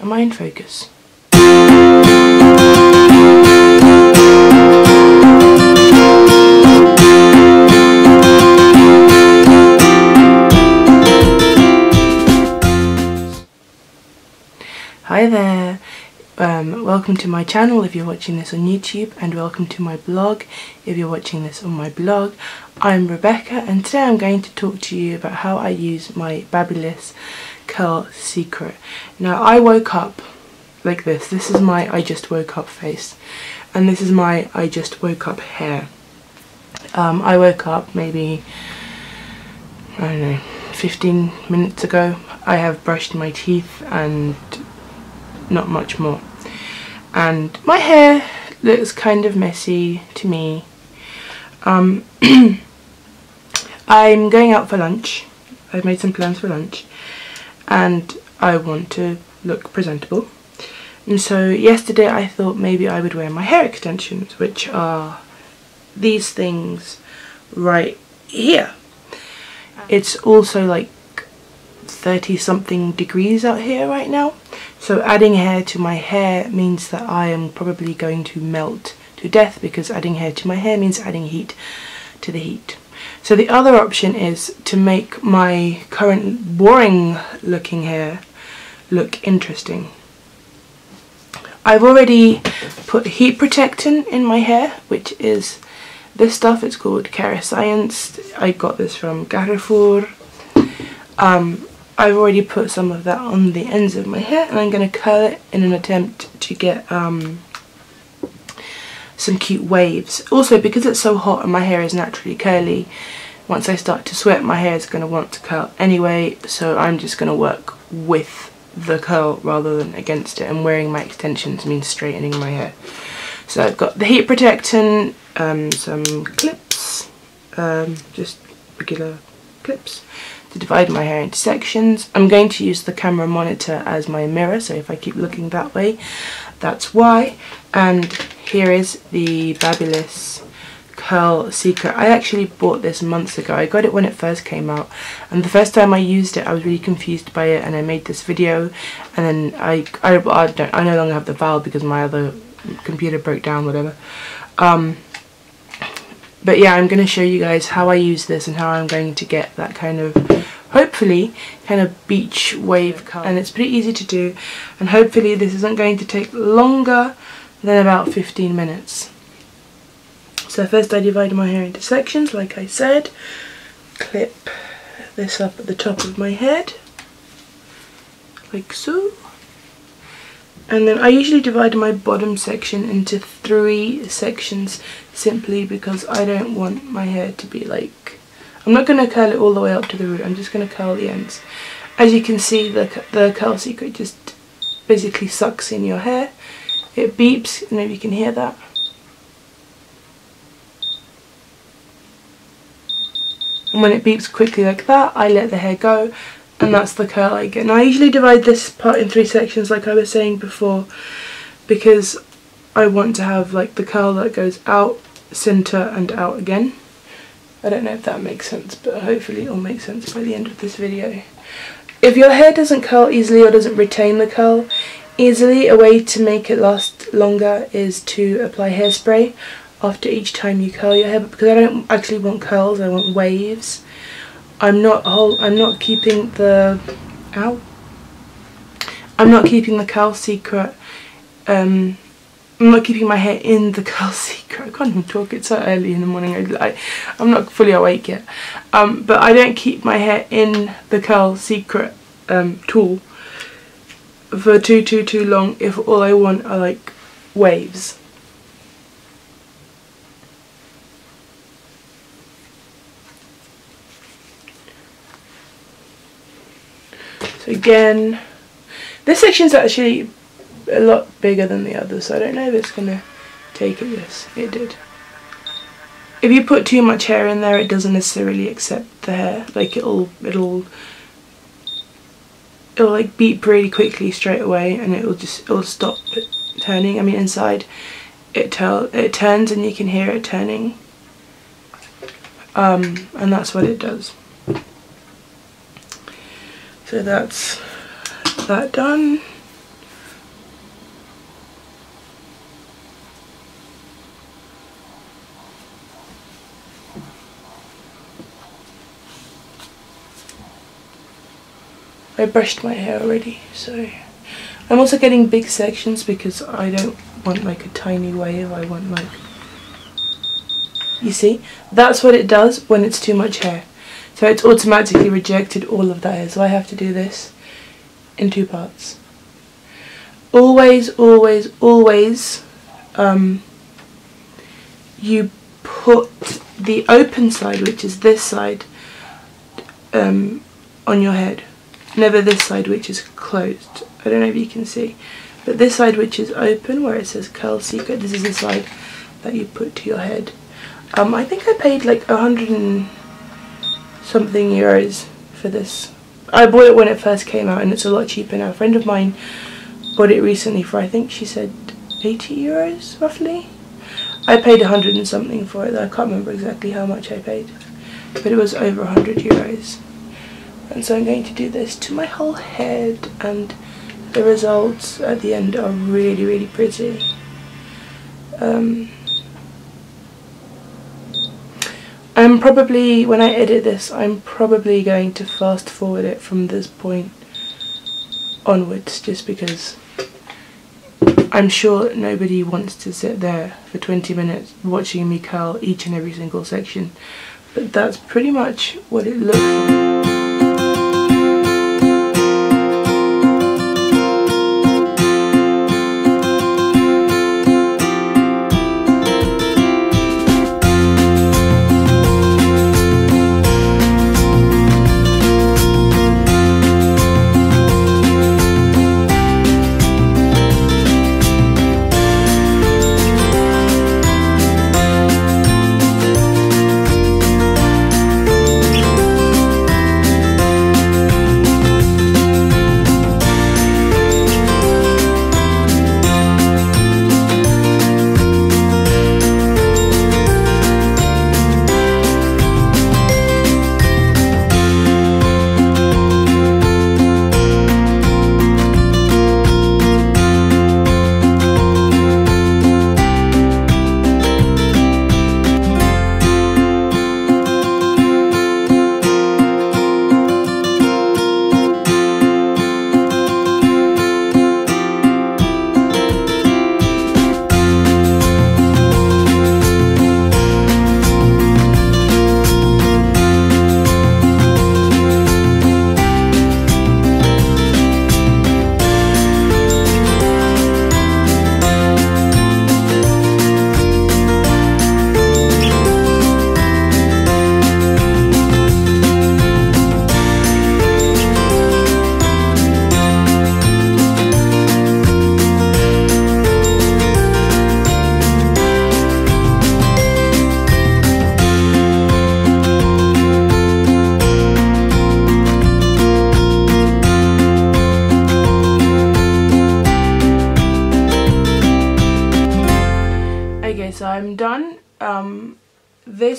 Am I in focus? Hi there, um, welcome to my channel if you're watching this on YouTube and welcome to my blog if you're watching this on my blog. I'm Rebeca and today I'm going to talk to you about how I use my Babyliss Curl Secret. Now I woke up like this, this is my I just woke up face and this is my I just woke up hair. Um, I woke up maybe, I don't know, 15 minutes ago. I have brushed my teeth and not much more. And my hair looks kind of messy to me. Um, I'm going out for lunch. I've made some plans for lunch and I want to look presentable. And so yesterday I thought maybe I would wear my hair extensions, which are these things right here. Oh. It's also like 30 something degrees out here right now so adding hair to my hair means that I am probably going to melt to death because adding hair to my hair means adding heat to the heat. So the other option is to make my current boring looking hair look interesting. I've already put heat protectant in my hair, which is this stuff. It's called Kerasyence. I got this from Carrefour. Um, I've already put some of that on the ends of my hair and I'm going to curl it in an attempt to get um, some cute waves. Also because it's so hot and my hair is naturally curly, once I start to sweat my hair is going to want to curl anyway so I'm just going to work with the curl rather than against it and wearing my extensions means straightening my hair. So I've got the heat protectant, um, some clips, um, just regular clips to divide my hair into sections. I'm going to use the camera monitor as my mirror, so if I keep looking that way, that's why. And here is the Babyliss Curl Secret. I actually bought this months ago. I got it when it first came out. And the first time I used it, I was really confused by it and I made this video. And then I, I, I, don't, I no longer have the file because my other computer broke down, whatever. Um, but yeah I'm going to show you guys how I use this and how I'm going to get that kind of hopefully kind of beach wave colour and it's pretty easy to do. And hopefully this isn't going to take longer than about 15 minutes. So first I divide my hair into sections like I said. Clip this up at the top of my head like so. And then I usually divide my bottom section into three sections simply because I don't want my hair to be like I'm not going to curl it all the way up to the root I'm just going to curl the ends as you can see the, the curl secret just basically sucks in your hair it beeps maybe you can hear that and when it beeps quickly like that I let the hair go and that's the curl I get. Now I usually divide this part in three sections like I was saying before because I want to have like the curl that goes out, centre and out again. I don't know if that makes sense but hopefully it'll make sense by the end of this video. If your hair doesn't curl easily or doesn't retain the curl easily, a way to make it last longer is to apply hairspray after each time you curl your hair but because I don't actually want curls, I want waves. I'm not whole, I'm not keeping the ow I'm not keeping the curl secret um I'm not keeping my hair in the curl secret. I can't even talk it's so early in the morning. I, I'm not fully awake yet. Um but I don't keep my hair in the curl secret um tool for too too too long if all I want are like waves. So again, this section is actually a lot bigger than the others, so I don't know if it's going to take it. Yes, it did. If you put too much hair in there, it doesn't necessarily accept the hair. Like it'll, it'll, it'll like beep really quickly straight away, and it'll just, it'll stop turning. I mean, inside, it tell, it turns, and you can hear it turning. Um, and that's what it does. So that's that done. I brushed my hair already so I'm also getting big sections because I don't want like a tiny wave. I want like you see? That's what it does when it's too much hair. So it's automatically rejected all of that hair. So I have to do this in two parts. Always always always um, you put the open side which is this side um, on your head never this side which is closed. I don't know if you can see. But this side which is open where it says curl secret this is the side that you put to your head. Um, I think I paid like a hundred and something euros for this. I bought it when it first came out and it's a lot cheaper now. A friend of mine bought it recently for I think she said 80 euros roughly. I paid a hundred and something for it I can't remember exactly how much I paid but it was over a hundred euros and so I'm going to do this to my whole head and the results at the end are really really pretty um, I'm probably when I edit this I'm probably going to fast forward it from this point onwards just because I'm sure nobody wants to sit there for 20 minutes watching me curl each and every single section but that's pretty much what it looks like.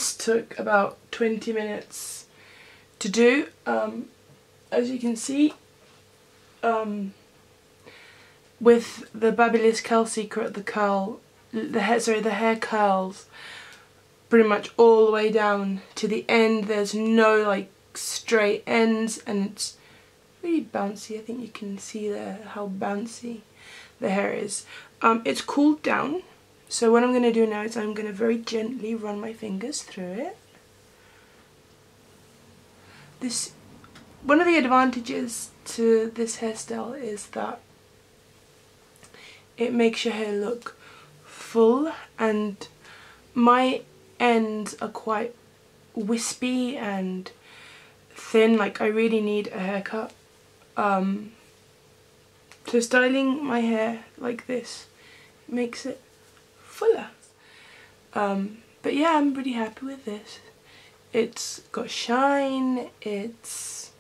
This took about 20 minutes to do. Um, as you can see, um, with the Babyliss Curl Secret, the curl, the hair, sorry, the hair curls pretty much all the way down to the end. There's no like straight ends and it's really bouncy. I think you can see there how bouncy the hair is. Um, it's cooled down so what I'm going to do now is I'm going to very gently run my fingers through it. This, one of the advantages to this hairstyle is that it makes your hair look full and my ends are quite wispy and thin like I really need a haircut um, so styling my hair like this makes it fuller. Um, but yeah, I'm pretty happy with this. It's got shine, it's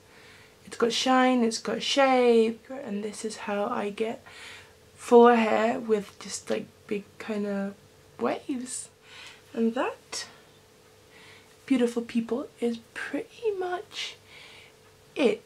it's got shine, it's got shape, and this is how I get fuller hair with just like big kind of waves. And that, beautiful people, is pretty much it.